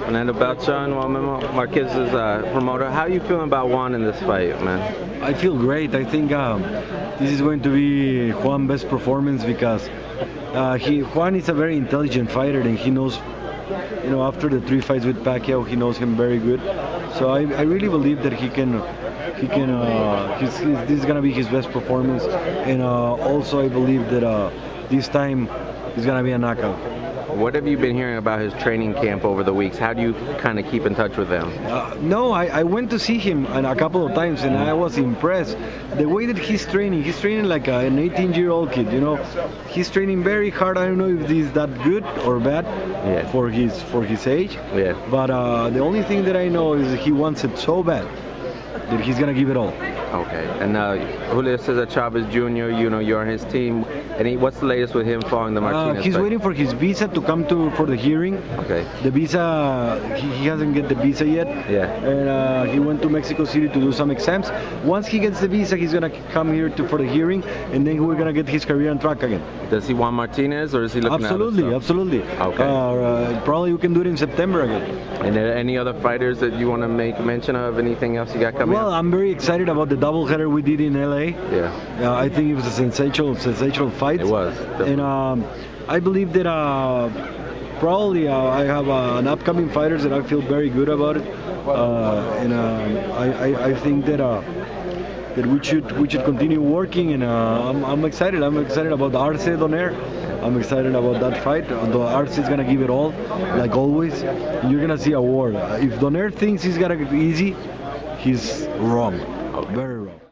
Fernando Beltran, Juan Marquez's uh, promoter. How are you feeling about Juan in this fight, man? I feel great. I think um, this is going to be Juan's best performance because uh, he Juan is a very intelligent fighter and he knows, you know, after the three fights with Pacquiao, he knows him very good. So I, I really believe that he can, he can, uh, he's, he's, this is gonna be his best performance. And uh, also I believe that uh, this time it's gonna be a knockout. What have you been hearing about his training camp over the weeks? How do you kind of keep in touch with him? Uh, no, I, I went to see him a couple of times and I was impressed. The way that he's training, he's training like a, an 18 year old kid, you know. He's training very hard. I don't know if he's that good or bad Yeah. for his for his age. Yeah. But uh, the only thing that I know is he wants it so bad that he's gonna give it all. Okay. And uh, Julio Cesar Chavez Jr., you know, you're on his team. And he, what's the latest with him following the Uh, Martinez he's fight? waiting for his visa to come to for the hearing. Okay. The visa, he, he hasn't get the visa yet. Yeah. And uh, he went to Mexico City to do some exams. Once he gets the visa, he's gonna come here to for the hearing, and then we're gonna get his career on track again. Does he want Martinez or is he looking absolutely, absolutely. Okay. Uh, uh, probably we can do it in September again. And there any other fighters that you want to make mention of? Anything else you got coming Well, up? I'm very excited about the doubleheader we did in LA. Yeah. Uh, I think it was a sensational, sensational fight. It was, definitely. And um, I believe that uh, probably uh, I have uh, an upcoming fighters that I feel very good about it. Uh, and uh, I, I, I think that uh, that we should we should continue working. And uh, I'm, I'm excited. I'm excited about the Arce Donaire. I'm excited about that fight. the Arce is gonna give it all, like always. You're gonna see a war. If Donaire thinks he's gonna get easy, he's wrong. Very wrong.